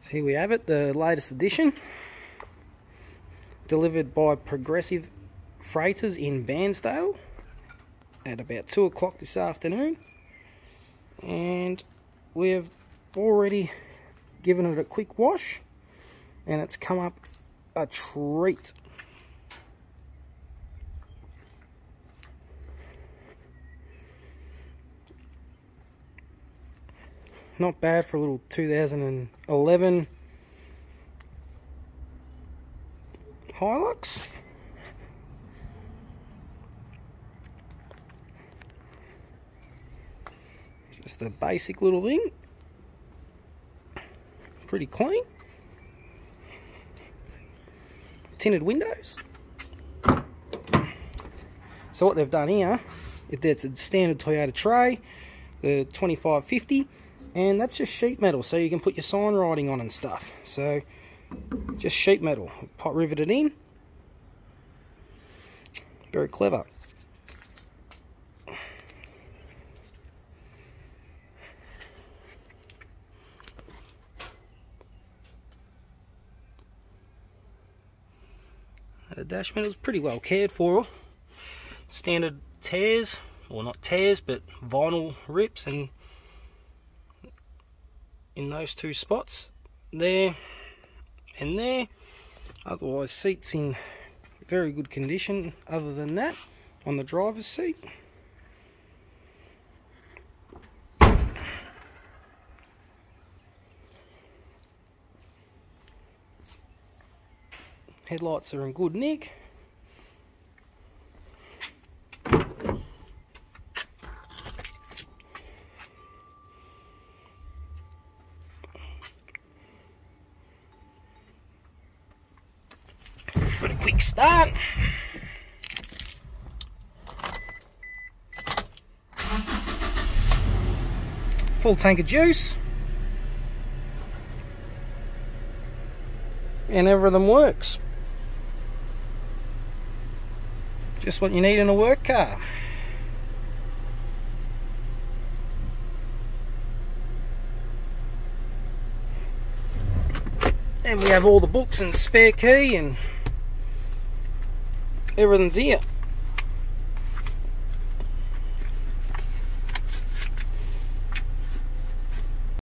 So here we have it, the latest edition. Delivered by Progressive Freighters in Bairnsdale at about 2 o'clock this afternoon. And we have already given it a quick wash and it's come up a treat. Not bad for a little 2011 Hilux. Just a basic little thing. Pretty clean. Tinted windows. So what they've done here, that's a standard Toyota tray, the 2550, and that's just sheet metal so you can put your sign writing on and stuff. So just sheet metal. Pop riveted in. Very clever. The dash metal is pretty well cared for. Standard tears. Or not tears but vinyl rips and in those two spots there. And there otherwise seats in very good condition other than that on the driver's seat. Headlights are in good nick Put a quick start. Full tank of juice. And everything works. Just what you need in a work car. And we have all the books and spare key and everything's here